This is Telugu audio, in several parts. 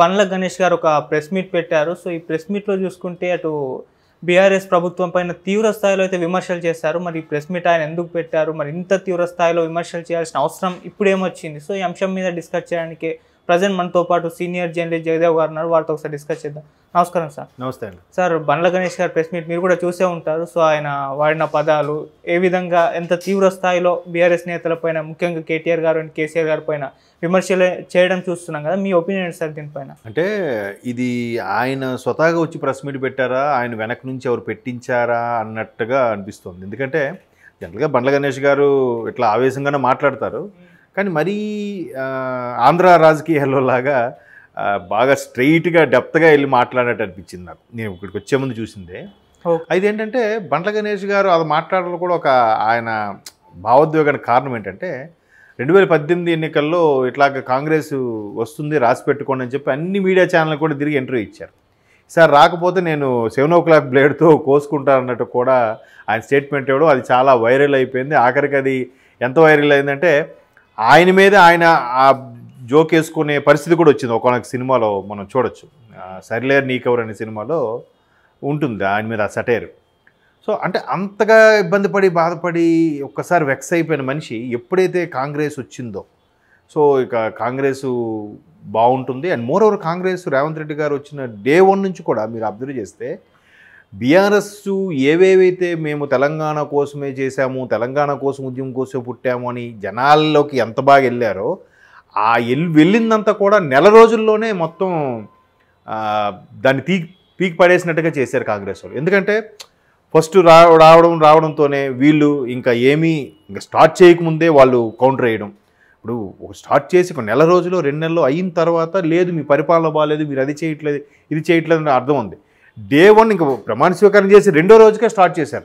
బండ్ల గణేష్ గారు ఒక ప్రెస్ మీట్ పెట్టారు. సో ఈ ప్రెస్ మీట్లో చూసుకుంటే అటు బీఆర్ఎస్ ప్రభుత్వం పైన తీవ్ర స్థాయిలో అయితే విమర్శలు చేశారు. మరి ఈ ప్రెస్ మీట్ ఆయన ఎందుకు పెట్టారు? మరి ఇంత తీవ్ర స్థాయిలో విమర్శలు చేయాల్సిన అవసరం ఇప్పుడేమొచ్చింది? సో ఈ అంశం మీద డిస్కస్ చేయడానికి ప్రజెంట్ మనతో పాటు సీనియర్ జర్నలిస్ట్ జయదేవ్ గారు ఉన్నారు. వారితో ఒకసారి డిస్కస్ చేద్దాం. నమస్కారం సార్. నమస్తే అండి. సార్ బండ్ల గణేష్ గారి ప్రెస్ మీట్ మీరు కూడా చూసే ఉంటారు. సో ఆయన వాడిన పదాలు ఏ విధంగా ఎంత తీవ్ర స్థాయిలో బీఆర్ఎస్ నేతలపైన ముఖ్యంగా కేటీఆర్ గారు అండ్ కేసీఆర్ గారి పైన విమర్శలు చేయడం చూస్తున్నాం కదా. మీ ఒపీనియన్ సార్ దీనిపైన అంటే ఇది ఆయన స్వతహాగా వచ్చి ప్రెస్ మీట్ పెట్టారా? ఆయన వెనక నుంచి ఎవరు పెట్టించారా? అన్నట్టుగా అనిపిస్తుంది. ఎందుకంటే జనరల్గా బండ్ల గణేష్ గారు ఇట్లా ఆవేశంగానే మాట్లాడతారు. కానీ మరీ ఆంధ్ర రాజకీయాల్లో లాగా బాగా స్ట్రైట్గా డెప్త్గా వెళ్ళి మాట్లాడినట్టు అనిపించింది నాకు. నేను ఇక్కడికి వచ్చే ముందు చూసిందే. అయితే ఏంటంటే బండ్ల గణేష్ గారు అది మాట్లాడడం కూడా ఒక ఆయన భావోద్వేగానికి కారణం ఏంటంటే రెండు వేల పద్దెనిమిది ఎన్నికల్లో ఇట్లాగ కాంగ్రెస్ వస్తుంది రాసి పెట్టుకోండి అని చెప్పి అన్ని మీడియా ఛానల్ కూడా తిరిగి ఇంటర్వ్యూ ఇచ్చారు. సార్ రాకపోతే నేను సెవెన్ ఓ క్లాక్ బ్లేడ్తో కోసుకుంటాను అన్నట్టు కూడా ఆయన స్టేట్మెంట్ ఇవ్వడం అది చాలా వైరల్ అయిపోయింది. ఆఖరికి అది ఎంత వైరల్ అయిందంటే ఆయన మీద ఆయన ఆ జోక్ వేసుకునే పరిస్థితి కూడా వచ్చింది. ఒకనొక సినిమాలో మనం చూడొచ్చు. సరిలేర్ నీకెవరు అనే సినిమాలో ఉంటుంది ఆయన మీద ఆ సటైర్. సో అంటే అంతగా ఇబ్బంది పడి బాధపడి ఒక్కసారి వెక్స్ అయిపోయిన మనిషి ఎప్పుడైతే కాంగ్రెస్ వచ్చిందో సో ఇక కాంగ్రెస్ బాగుంటుంది. And more over Congress Revanth Reddy గారు వచ్చిన డే వన్ నుంచి కూడా మీరు అబ్జర్వ్ చేస్తే బీఆర్ఎస్ ఏవేవైతే మేము తెలంగాణ కోసమే చేశాము తెలంగాణ కోసం ఉద్యమం కోసం పుట్టాము అని జనాల్లోకి ఎంత బాగా వెళ్ళారో ఆ ఎల్ వెళ్ళిందంతా కూడా నెల రోజుల్లోనే మొత్తం దాన్ని తీ పీకి పడేసినట్టుగా చేశారు కాంగ్రెస్ వాళ్ళు. ఎందుకంటే ఫస్ట్ రా రావడం రావడంతోనే వీళ్ళు ఇంకా ఏమీ ఇంకా స్టార్ట్ చేయకముందే వాళ్ళు కౌంటర్ వేయడం. ఇప్పుడు ఒక స్టార్ట్ చేసి ఒక నెల రోజులు రెండు నెలలు అయిన తర్వాత లేదు మీ పరిపాలన బాగాలేదు మీరు అది చేయట్లేదు ఇది చేయట్లేదు అని అర్థం ఉంది. డే వన్ ఇంకా ప్రమాణ స్వీకారం చేసి రెండో రోజుకే స్టార్ట్ చేశారు.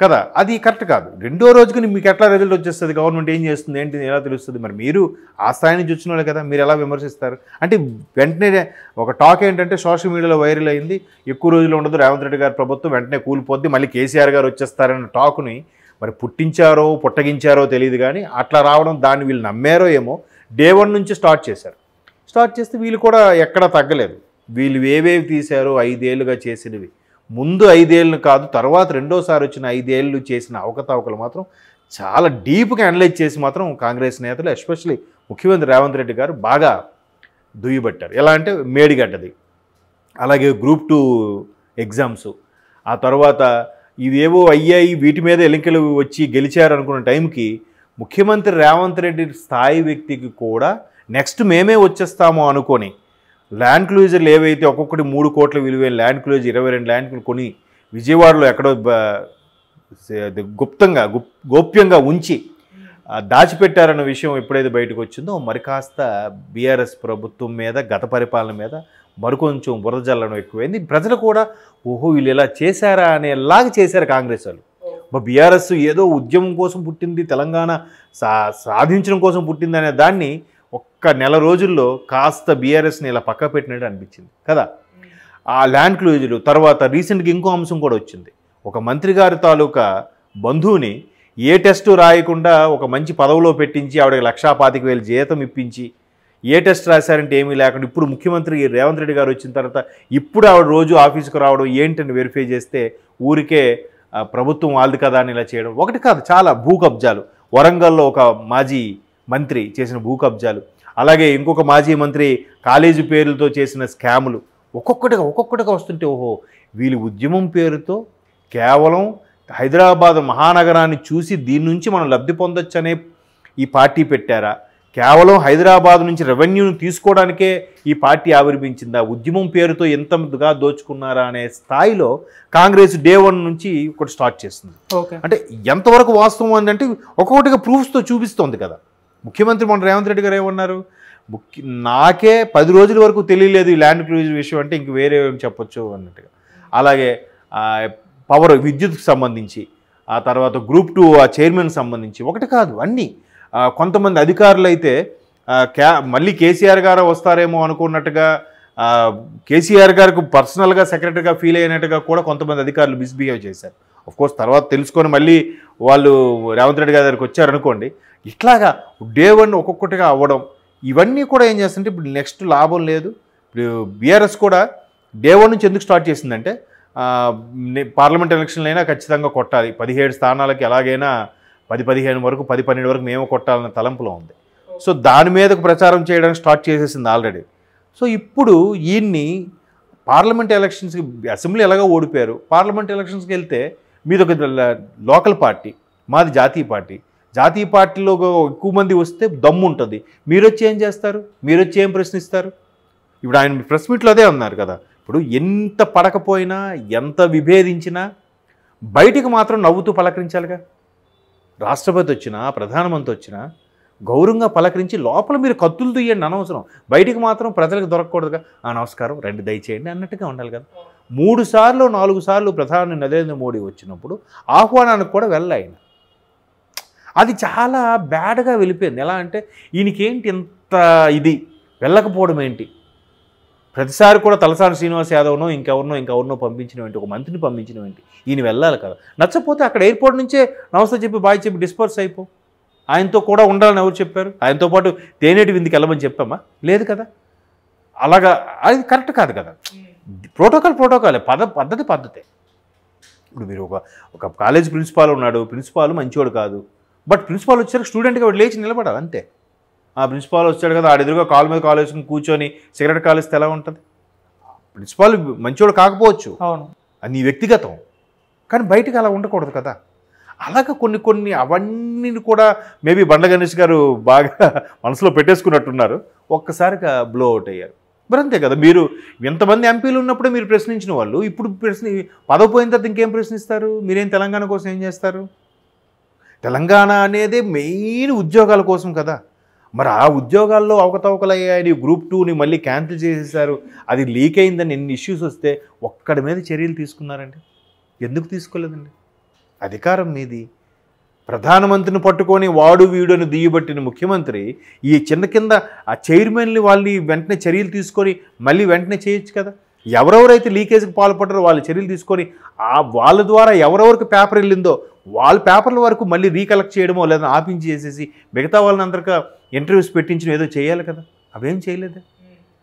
కదా? అది కరెక్ట్ కాదు. రెండో రోజుకి మీకు ఎట్లా రిజల్ట్ వచ్చేస్తుంది? గవర్నమెంట్ ఏం చేస్తుంది? ఏంటి ఎలా తెలుస్తుంది? మరి మీరు ఆ స్థాయి నుంచి వచ్చిన వాళ్ళు కదా మీరు ఎలా విమర్శిస్తారు? అంటే వెంటనే ఒక టాక్ ఏంటంటే సోషల్ మీడియాలో వైరల్ అయింది. ఎక్కువ రోజులు ఉండదు. రేవంత్ రెడ్డి గారి ప్రభుత్వం వెంటనే కూలిపోద్ది. మళ్ళీ కేసీఆర్ గారు వచ్చేస్తారన్న టాక్ని మరి పుట్టించారో పుట్టగించారో తెలియదు కానీ అట్లా రావడం దాన్ని వీళ్ళు నమ్మారో ఏమో డే వన్ నుంచి స్టార్ట్ చేశారు. స్టార్ట్ చేస్తే వీళ్ళు కూడా ఎక్కడా తగ్గలేదు. వీళ్ళు ఏవేవి తీశారో ఐదేళ్ళుగా చేసినవి. ముందు ఐదేళ్ళు కాదు తర్వాత రెండోసారి వచ్చిన ఐదేళ్ళు చేసిన అవకతవకలు మాత్రం చాలా డీప్గా అనలైజ్ చేసి మాత్రం కాంగ్రెస్ నేతలు ఎస్పెషలీ ముఖ్యమంత్రి రేవంత్ రెడ్డి గారు బాగా దుయ్యబట్టారు. ఎలా అంటే మేడిగడ్డది. అలాగే గ్రూప్ టూ ఎగ్జామ్స్. ఆ తర్వాత ఇవేవో అయ్యాయి వీటి మీద ఎన్నికలు వచ్చి గెలిచారు అనుకున్న టైంకి ముఖ్యమంత్రి రేవంత్ రెడ్డి స్థాయి వ్యక్తికి కూడా నెక్స్ట్ మేమే వచ్చేస్తాము అనుకొని ల్యాండ్ క్లూజర్లు ఏవైతే ఒక్కొక్కటి మూడు కోట్ల విలువైన ల్యాండ్ క్లూజర్ ఇరవై రెండు ల్యాండ్ కొని విజయవాడలో ఎక్కడో గుప్తంగా గోప్యంగా ఉంచి దాచిపెట్టారన్న విషయం ఎప్పుడైతే బయటకు వచ్చిందో మరి కాస్త బీఆర్ఎస్ ప్రభుత్వం మీద గత పరిపాలన మీద మరికొంచెం బురద జల్లడం ఎక్కువైంది. ప్రజలు కూడా ఓహో వీళ్ళు ఇలా చేశారా అనేలాగా చేశారు కాంగ్రెస్ వాళ్ళు. మా బీఆర్ఎస్ ఏదో ఉద్యమం కోసం పుట్టింది తెలంగాణ సా సాధించడం కోసం పుట్టింది అనే దాన్ని ఒక్క నెల రోజుల్లో కాస్త బీఆర్ఎస్ని ఇలా పక్క పెట్టినట్టు అనిపించింది. కదా? ఆ ల్యాండ్ క్లూజులు తర్వాత రీసెంట్గా ఇంకో అంశం కూడా వచ్చింది. ఒక మంత్రి గారి తాలూకా బంధువుని ఏ టెస్టు రాయకుండా ఒక మంచి పదవిలో పెట్టించి ఆవిడకి లక్షా పాతిక వేలు జీతం ఇప్పించి ఏ టెస్ట్ రాశారంటే ఏమీ లేకుండా ఇప్పుడు ముఖ్యమంత్రి రేవంత్ రెడ్డి గారు వచ్చిన తర్వాత ఇప్పుడు ఆవిడ రోజు ఆఫీస్కి రావడం ఏంటని వెరిఫై చేస్తే ఊరికే ప్రభుత్వం వాళ్ళది కదా అని ఇలా చేయడం. ఒకటి కాదు చాలా భూ కబ్జాలు. వరంగల్లో ఒక మాజీ మంత్రి చేసిన భూ కబ్జాలు. అలాగే ఇంకొక మాజీ మంత్రి కాలేజీ పేర్లతో చేసిన స్కాములు. ఒక్కొక్కటిగా ఒక్కొక్కటిగా వస్తుంటే ఓహో వీళ్ళు ఉద్యమం పేరుతో కేవలం హైదరాబాద్ మహానగరాన్ని చూసి దీని నుంచి మనం లబ్ధి పొందొచ్చనే ఈ పార్టీ పెట్టారా? కేవలం హైదరాబాద్ నుంచి రెవెన్యూను తీసుకోవడానికే ఈ పార్టీ ఆవిర్భించిందా? ఉద్యమం పేరుతో ఎంతగా దోచుకున్నారా అనే స్థాయిలో కాంగ్రెస్ డే వన్ నుంచి ఒకటి స్టార్ట్ చేస్తుంది. ఓకే. అంటే ఎంతవరకు వాస్తవం అని అంటే ఒక్కొక్కటిగా ప్రూఫ్స్తో చూపిస్తోంది కదా. ముఖ్యమంత్రి మన రేవంత్ రెడ్డి గారు ఏమన్నారు? ముఖ్య నాకే పది రోజుల వరకు తెలియలేదు ఈ ల్యాండ్ క్రూజ్ విషయం అంటే ఇంక వేరే చెప్పొచ్చు అన్నట్టుగా. అలాగే పవర్ విద్యుత్కి సంబంధించి ఆ తర్వాత గ్రూప్ టూ ఆ చైర్మన్ సంబంధించి ఒకటి కాదు అన్నీ. కొంతమంది అధికారులు అయితే క్యా మళ్ళీ కేసీఆర్ గారు వస్తారేమో అనుకున్నట్టుగా కేసీఆర్ గారికి పర్సనల్గా సెక్రటరీగా ఫీల్ అయినట్టుగా కూడా కొంతమంది అధికారులు మిస్బిహేవ్ చేశారు. కోర్స్ తర్వాత తెలుసుకొని మళ్ళీ వాళ్ళు రేవంత్ రెడ్డి గారి దగ్గరికి వచ్చారనుకోండి ఇట్లాగా డే వన్ ఒక్కొక్కటిగా అవ్వడం ఇవన్నీ కూడా ఏం చేస్తుంటే ఇప్పుడు నెక్స్ట్ లాభం లేదు. ఇప్పుడు బీఆర్ఎస్ కూడా డే వన్ నుంచి ఎందుకు స్టార్ట్ చేసిందంటే పార్లమెంట్ ఎలక్షన్లు అయినా ఖచ్చితంగా కొట్టాలి. పదిహేడు స్థానాలకి ఎలాగైనా పది పదిహేను వరకు పది పన్నెండు వరకు మేము కొట్టాలన్న తలంపులో ఉంది. సో దాని మీదకు ప్రచారం చేయడానికి స్టార్ట్ చేసేసింది ఆల్రెడీ సో ఇప్పుడు ఈయన్ని పార్లమెంట్ ఎలక్షన్స్కి అసెంబ్లీ ఎలాగో ఓడిపోయారు. పార్లమెంట్ ఎలక్షన్స్కి వెళ్తే మీది ఒక లోకల్ పార్టీ మాది జాతీయ పార్టీ. జాతీయ పార్టీలో ఎక్కువ మంది వస్తే దమ్ము ఉంటుంది. మీరు వచ్చి ఏం చేస్తారు? మీరు వచ్చి ఏం ప్రశ్నిస్తారు? ఇప్పుడు ఆయన ప్రెస్ మీట్లో అదే అన్నారు కదా. ఇప్పుడు ఎంత పడకపోయినా ఎంత విభేదించినా బయటికి మాత్రం నవ్వుతూ పలకరించాలిగా. రాష్ట్రపతి వచ్చినా ప్రధానమంత్రి వచ్చినా గౌరవంగా పలకరించి లోపల మీరు కత్తులు దుయ్యండి అనవసరం. బయటికి మాత్రం ప్రజలకు దొరకకూడదుగా. ఆ నమస్కారం రండి దయచేయండి అన్నట్టుగా ఉండాలి కదా. మూడు సార్లు నాలుగు సార్లు ప్రధాని నరేంద్ర మోడీ వచ్చినప్పుడు ఆహ్వానానికి కూడా వెళ్ళాయి అది చాలా బ్యాడ్గా వెళ్ళిపోయింది. ఎలా అంటే ఈయనకేంటి ఇంత ఇది? వెళ్ళకపోవడం ఏంటి? ప్రతిసారి కూడా తలసాని శ్రీనివాస్ యాదవ్నో ఇంకెవరినో ఇంకెవరినో పంపించిన ఏంటి? ఒక మంత్రిని పంపించిన ఏంటి? ఈయన వెళ్ళాలి కదా. నచ్చపోతే అక్కడ ఎయిర్పోర్ట్ నుంచే నమస్తే చెప్పి బాయ్ చెప్పి డిస్పర్స్ అయిపో. ఆయనతో కూడా ఉండాలని ఎవరు చెప్పారు? ఆయనతో పాటు తేనేటి విందుకి వెళ్ళమని చెప్పామా? లేదు కదా. అలాగా అది కరెక్ట్ కాదు కదా. ప్రోటోకాల్ ప్రోటోకాలే పద పద్ధతి పద్ధతే. ఇప్పుడు మీరు ఒక ఒక కాలేజ్ ప్రిన్సిపాల్ ఉన్నాడు ప్రిన్సిపాల్ మంచివాడు కాదు. బట్ ప్రిన్సిపాల్ వచ్చాక స్టూడెంట్గా వాడు లేచి నిలబడాలి అంతే. ఆ ప్రిన్సిపాల్ వచ్చాడు కదా ఆడ ఎదురుగా కాలు మీద కాలు వేసుకుని కూర్చొని సిగరెట్ కాలేస్తే ఎలా ఉంటుంది? ప్రిన్సిపాల్ మంచివాడు కాకపోవచ్చు. అవును. అది నీ వ్యక్తిగతం. కానీ బయటకు అలా ఉండకూడదు కదా. అలాగ కొన్ని కొన్ని అవన్నీ కూడా మేబీ బండ్ల గణేష్ గారు బాగా మనసులో పెట్టేసుకున్నట్టున్నారు. ఒక్కసారిగా బ్లో అవుట్ అయ్యారు. మరి అంతే కదా. మీరు ఎంతమంది ఎంపీలు ఉన్నప్పుడే మీరు ప్రశ్నించిన వాళ్ళు ఇప్పుడు ప్రశ్న పదవి పోయిన తర్వాత ఇంకేం ప్రశ్నిస్తారు? మీరేం తెలంగాణ కోసం ఏం చేస్తారు? తెలంగాణ అనేది మెయిన్ ఉద్యోగాల కోసం కదా. మరి ఆ ఉద్యోగాల్లో అవకతవకలయ్యాయని గ్రూప్ టూని మళ్ళీ క్యాన్సిల్ చేసేసారు అది లీక్ అయిందని ఎన్ని ఇష్యూస్ వస్తే ఒక్కడి మీద చర్యలు తీసుకున్నారండి. ఎందుకు తీసుకోలేదండి? అధికారం మీది. ప్రధానమంత్రిని పట్టుకొని వాడు వీడని దియ్యబట్టిన ముఖ్యమంత్రి ఈ చిన్న కింద ఆ చైర్మన్ని వాళ్ళని వెంటనే చర్యలు తీసుకొని మళ్ళీ వెంటనే చేయొచ్చు కదా? ఎవరెవరైతే లీకేజ్కి పాల్పడ్డారో వాళ్ళు చర్యలు తీసుకొని ఆ వాళ్ళ ద్వారా ఎవరెవరికి పేపర్ వెళ్ళిందో వాళ్ళ పేపర్ల వరకు మళ్ళీ రీకలెక్ట్ చేయడమో లేదా ఆపించి చేసేసి మిగతా వాళ్ళని అందరికీ ఇంటర్వ్యూస్ పెట్టించడం ఏదో చేయాలి కదా? అవేం చేయలేదు?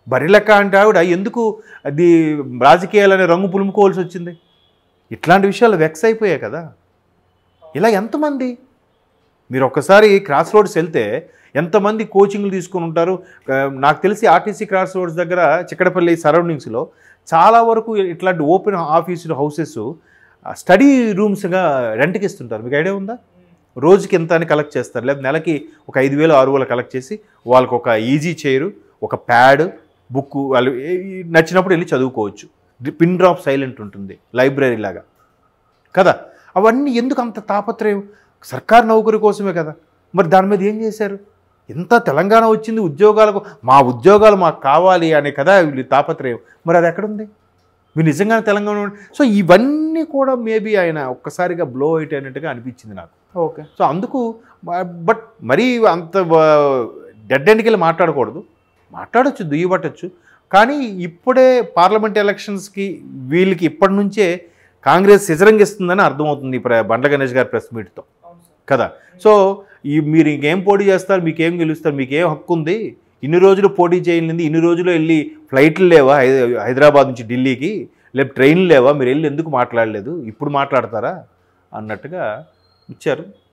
బరిలెక్క అంటే ఆవిడ ఎందుకు అది రాజకీయాలనే రంగు పులుముకోవాల్సి వచ్చింది? ఇట్లాంటి విషయాలు వెక్స్ అయిపోయాయి కదా? ఇలా ఎంతమంది? మీరు ఒక్కసారి క్రాస్ రోడ్స్ వెళ్తే ఎంతమంది కోచింగ్లు తీసుకుని ఉంటారు? నాకు తెలిసి ఆర్టీసీ క్రాస్ రోడ్స్ దగ్గర చిక్కడపల్లి సరౌండింగ్స్లో చాలా వరకు ఇట్లాంటి ఓపెన్ ఆఫీసులు హౌసెస్ స్టడీ రూమ్స్గా రెంట్కి ఇస్తుంటారు. మీకు ఐడియా ఉందా? రోజుకి ఎంత అని కలెక్ట్ చేస్తారు. లేదా నెలకి ఒక ఐదు వేలు ఆరు వేలు కలెక్ట్ చేసి వాళ్ళకి ఒక ఈజీ చైరు ఒక ప్యాడ్ బుక్ వాళ్ళు నచ్చినప్పుడు వెళ్ళి చదువుకోవచ్చు. పిన్ డ్రాప్ సైలెంట్ ఉంటుంది. లైబ్రరీ లాగా. కదా? అవన్నీ ఎందుకు అంత తాపత్రయం? సర్కార్ నౌకరి కోసమే కదా. మరి దాని మీద ఏం చేశారు? ఎంత తెలంగాణ వచ్చింది ఉద్యోగాలకు మా ఉద్యోగాలు మాకు కావాలి అనే కదా వీళ్ళు తాపత్రయం. మరి అది ఎక్కడుంది? మీరు నిజంగానే తెలంగాణ సో ఇవన్నీ కూడా మేబీ ఆయన ఒక్కసారిగా బ్లో అవుట్ అయినట్టుగా అనిపించింది నాకు. ఓకే. సో అందుకు బట్ మరీ అంత డెడ్ ఎండ్కి వెళ్ళి మాట్లాడకూడదు. మాట్లాడొచ్చు దుయ్యబట్టచ్చు. కానీ ఇప్పుడే పార్లమెంట్ ఎలక్షన్స్కి వీళ్ళకి ఇప్పటి నుంచే కాంగ్రెస్ సిజరంగిస్తుందని అర్థమవుతుంది బండ్ల గణేష్ గారి ప్రెస్ మీట్తో. కదా? సో ఈ మీరు ఇంకేం పోటీ చేస్తారు మీకేం గెలుస్తారు మీకేం హక్కు ఉంది? ఇన్ని రోజులు పోటీ చేయలేదు ఇన్ని రోజులు వెళ్ళి ఫ్లైట్లు లేవా? హైదరాబాద్ నుంచి ఢిల్లీకి? లేకపోతే ట్రైన్లు లేవా? మీరు వెళ్ళి ఎందుకు మాట్లాడలేదు? ఇప్పుడు మాట్లాడతారా? అన్నట్టుగా ఇచ్చారు.